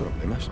problemas.